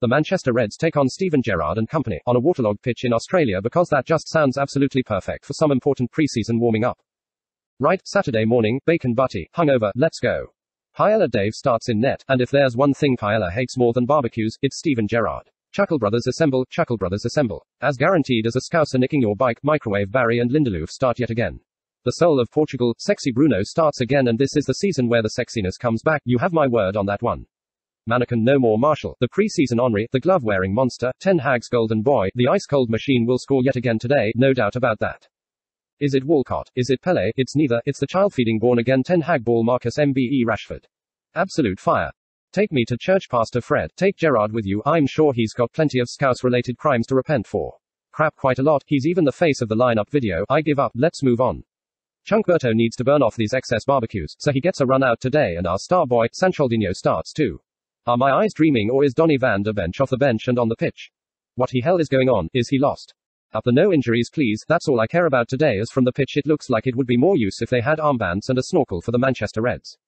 The Manchester Reds take on Steven Gerrard and company on a waterlogged pitch in Australia because that just sounds absolutely perfect for some important preseason warming up. Right, Saturday morning, bacon butty, hungover, let's go. Paella Dave starts in net, and if there's one thing Paella hates more than barbecues, it's Steven Gerrard. Chuckle Brothers assemble, Chuckle Brothers assemble. As guaranteed as a scouser nicking your bike, microwave Barry and Lindelof start yet again. The soul of Portugal, sexy Bruno starts again and this is the season where the sexiness comes back, you have my word on that one. Mannequin no more Martial, the preseason Henry, the glove-wearing monster, Ten Hag's golden boy, the ice-cold machine will score yet again today, no doubt about that. Is it Walcott? Is it Pele? It's neither, it's the child-feeding born-again Ten Hag ball Marcus MBE Rashford. Absolute fire. Take me to church, Pastor Fred. Take Gerrard with you. I'm sure he's got plenty of Scouts related crimes to repent for. Crap, quite a lot. He's even the face of the lineup video. I give up. Let's move on. Chunkberto needs to burn off these excess barbecues, so he gets a run out today, and our star boy, Sancholdinho, starts too. Are my eyes dreaming, or is Donny van der Bench off the bench and on the pitch? What the hell is going on? Is he lost? Up the no injuries, please. That's all I care about today. As from the pitch, it looks like it would be more use if they had armbands and a snorkel for the Manchester Reds.